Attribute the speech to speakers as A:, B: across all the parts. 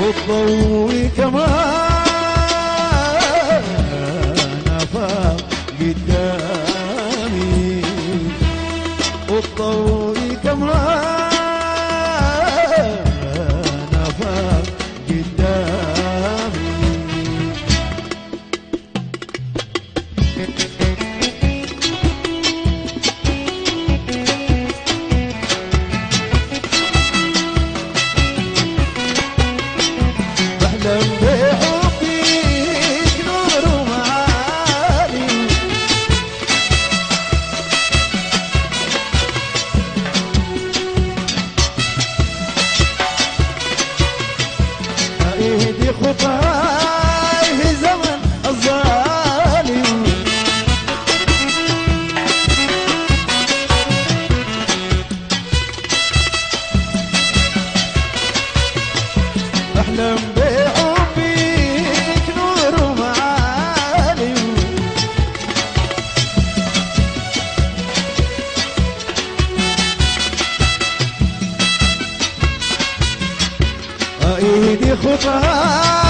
A: وتضوي كمان أفاق قدامي. وتضوي كمان ايدي خطاي ايدي خطاك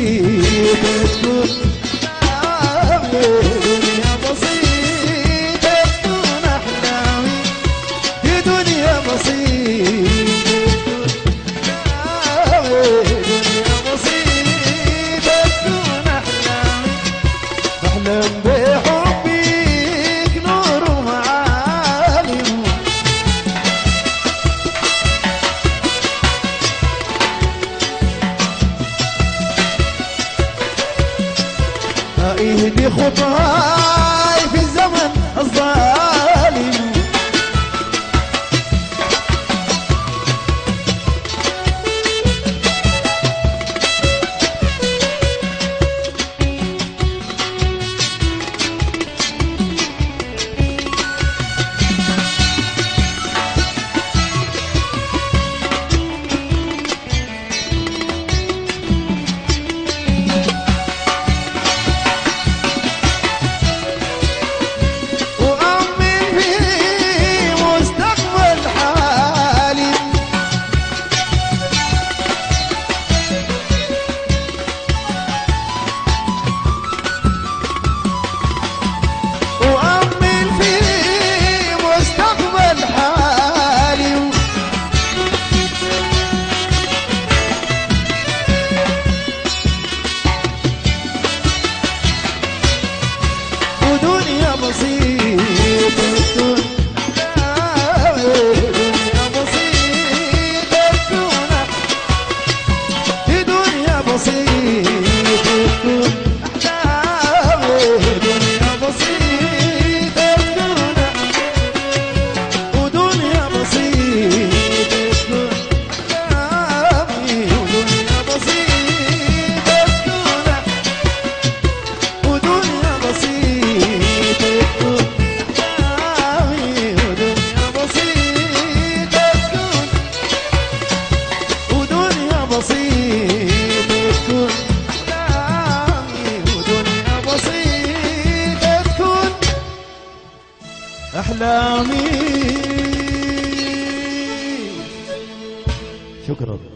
A: 你。اهدي خطاي في الزمن الضايع. أحلامي شكرا.